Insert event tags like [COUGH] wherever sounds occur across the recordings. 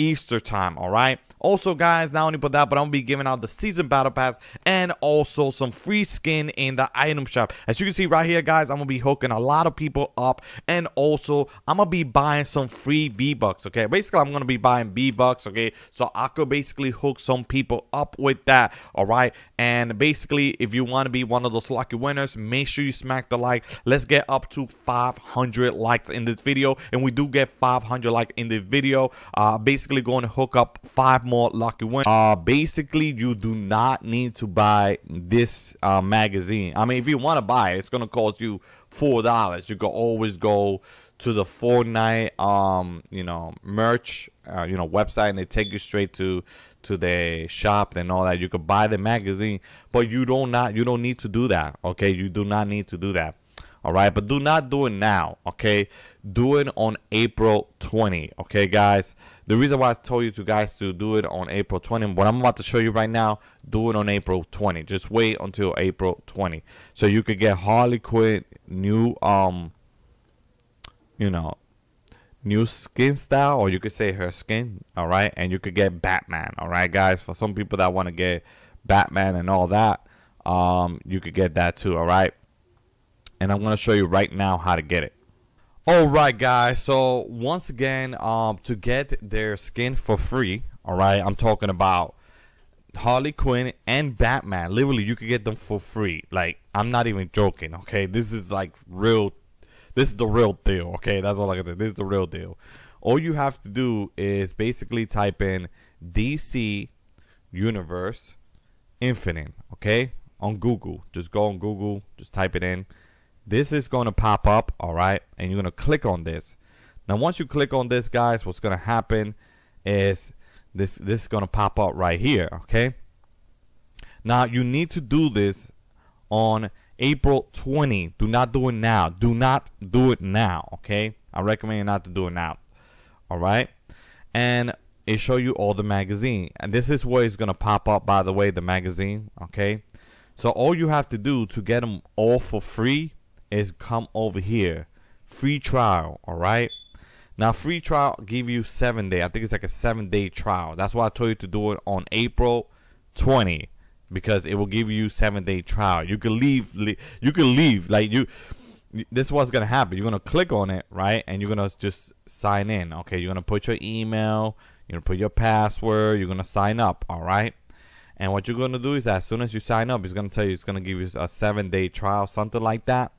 Easter time, all right? Also, guys, not only put that, but I'm gonna be giving out the season battle pass and also some free skin in the item shop. As you can see right here, guys, I'm gonna be hooking a lot of people up, and also I'm gonna be buying some free V bucks. Okay, basically, I'm gonna be buying V bucks. Okay, so I could basically hook some people up with that. All right, and basically, if you want to be one of those lucky winners, make sure you smack the like. Let's get up to 500 likes in this video, and we do get 500 like in the video. Uh, basically, going to hook up five more lucky winners. Uh, basically, you do not need to buy this uh, magazine. I mean, if you want to buy it, it's gonna cost you four dollars. You can always go to the Fortnite, um, you know, merch, uh, you know, website, and they take you straight to to the shop and all that. You could buy the magazine, but you don't not you don't need to do that. Okay, you do not need to do that. All right, but do not do it now. Okay, do it on April 20. Okay, guys. The reason why I told you to guys to do it on April 20, what I'm about to show you right now, do it on April 20. Just wait until April 20, so you could get Harley Quinn new um, you know, new skin style, or you could say her skin. All right, and you could get Batman. All right, guys. For some people that want to get Batman and all that, um, you could get that too. All right and I'm going to show you right now how to get it. Alright guys, so once again, um, to get their skin for free, alright, I'm talking about Harley Quinn and Batman. Literally, you could get them for free. Like, I'm not even joking, okay? This is like real, this is the real deal, okay? That's all I can say. This is the real deal. All you have to do is basically type in DC Universe Infinite, okay? On Google. Just go on Google, just type it in this is going to pop up all right? And you're going to click on this. Now once you click on this guys what's going to happen is this this is going to pop up right here okay? Now you need to do this on April 20 do not do it now. Do not do it now okay? I recommend you not to do it now all right? And it show you all the magazine. And this is where it's gonna pop up by the way the magazine okay? So all you have to do to get them all for free is come over here. Free trial, all right? Now, free trial give you seven day. I think it's like a seven day trial. That's why I told you to do it on April 20 because it will give you seven day trial. You can leave. You can leave. Like you. This is what's gonna happen. You're gonna click on it, right? And you're gonna just sign in. Okay. You're gonna put your email. You're gonna put your password. You're gonna sign up. All right. And what you're gonna do is as soon as you sign up, it's gonna tell you it's gonna give you a seven day trial, something like that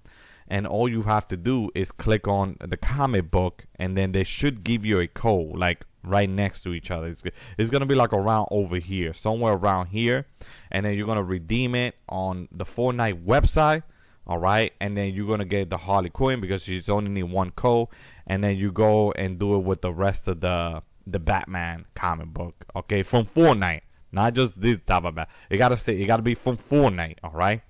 and all you have to do is click on the comic book and then they should give you a code like right next to each other. It's, it's gonna be like around over here somewhere around here. And then you're gonna redeem it on the Fortnite website all right and then you're gonna get the Harley Quinn because she's only need one code. And then you go and do it with the rest of the the Batman comic book okay? From Fortnite not just this type of Batman. It gotta say it gotta be from Fortnite all right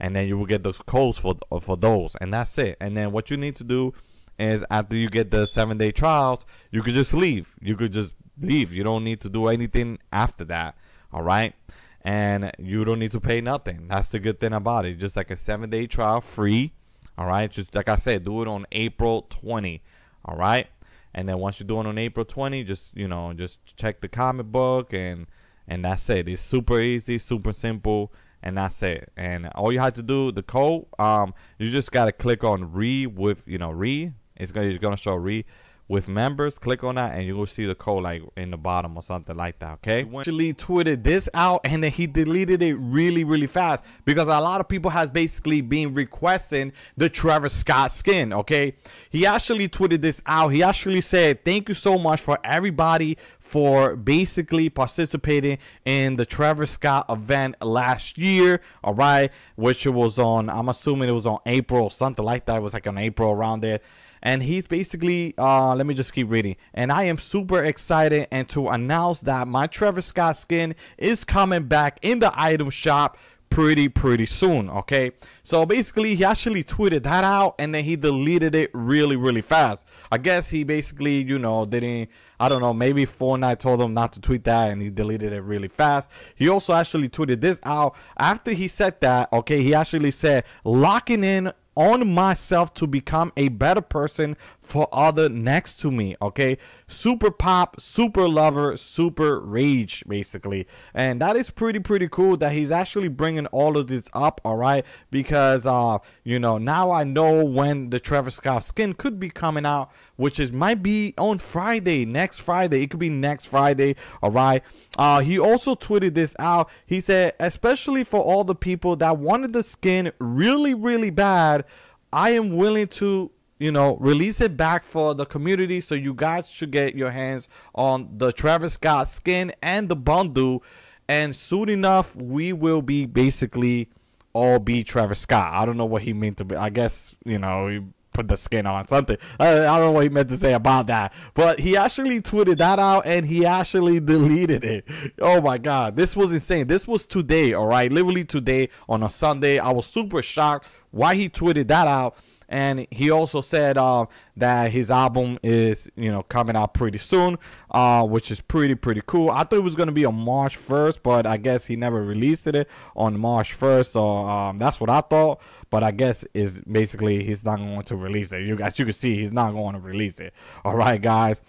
and then you will get those codes for for those, and that's it. And then what you need to do is after you get the seven day trials, you could just leave. You could just leave. You don't need to do anything after that. All right. And you don't need to pay nothing. That's the good thing about it. Just like a seven day trial free. All right. Just like I said, do it on April 20. All right. And then once you do it on April 20, just, you know, just check the comic book and, and that's it. It's super easy, super simple and that's it. And all you have to do, the code, um, you just gotta click on re with you know re. It's gonna it's gonna show re with members. Click on that, and you will see the code like in the bottom or something like that. Okay. He actually tweeted this out, and then he deleted it really really fast because a lot of people has basically been requesting the Travis Scott skin. Okay. He actually tweeted this out. He actually said, "Thank you so much for everybody for basically participating in the Travis Scott event last year, all right, which it was on, I'm assuming it was on April, something like that. It was like on April around there. And he's basically, uh, let me just keep reading. And I am super excited and to announce that my Travis Scott skin is coming back in the item shop pretty pretty soon okay? So basically he actually tweeted that out and then he deleted it really really fast. I guess he basically you know didn't i don't know maybe fortnite told him not to tweet that and he deleted it really fast. He also actually tweeted this out after he said that okay? He actually said locking in on myself to become a better person for other next to me okay? Super pop super lover super rage basically. And that is pretty pretty cool that he's actually bringing all of this up all right? Because uh you know now i know when the travis scott skin could be coming out which is might be on friday next friday. It could be next friday all right? Uh he also tweeted this out. He said especially for all the people that wanted the skin really really bad i am willing to you know, release it back for the community so you guys should get your hands on the Travis Scott skin and the bundle. And soon enough, we will be basically all be Travis Scott. I don't know what he meant to be. I guess, you know, put the skin on something. I, I don't know what he meant to say about that. But he actually tweeted that out and he actually [LAUGHS] deleted it. Oh my God. This was insane. This was today, all right? Literally today on a Sunday. I was super shocked why he tweeted that out and he also said uh, that his album is you know coming out pretty soon uh, which is pretty pretty cool. I thought it was going to be on march 1st but i guess he never released it on march 1st so um, that's what i thought. But i guess is basically he's not going to release it. You as you can see he's not going to release it. All right guys.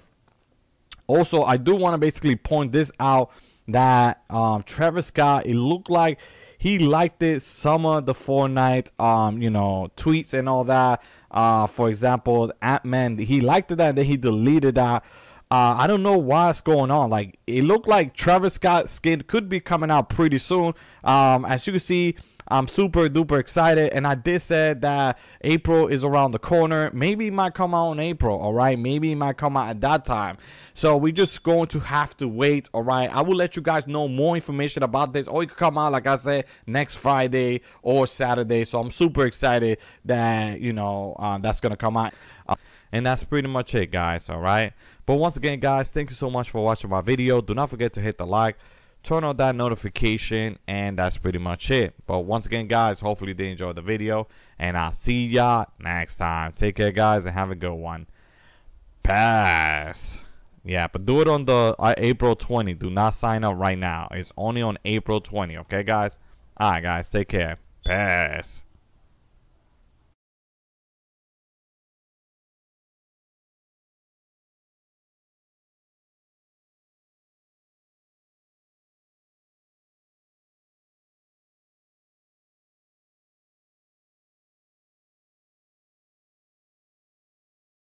Also i do want to basically point this out that um, Travis Scott, it looked like he liked it some of the Fortnite, um, you know, tweets and all that. Uh, for example, Ant Man, he liked that, and then he deleted that. Uh, I don't know what's going on. Like it looked like Travis Scott skin could be coming out pretty soon. Um, as you can see, I'm super duper excited. And I did say that April is around the corner. Maybe it might come out in April, all right? Maybe it might come out at that time. So we're just going to have to wait, all right? I will let you guys know more information about this. Or it could come out, like I said, next Friday or Saturday. So I'm super excited that, you know, uh, that's going to come out. Uh, and that's pretty much it, guys, all right? But once again, guys, thank you so much for watching my video. Do not forget to hit the like turn on that notification and that's pretty much it. But once again guys hopefully they enjoyed the video and i'll see y'all next time. Take care guys and have a good one. Pass. Yeah but do it on the uh, april 20 do not sign up right now. It's only on april 20 okay guys? All right guys take care. Pass